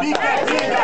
Brincadeira!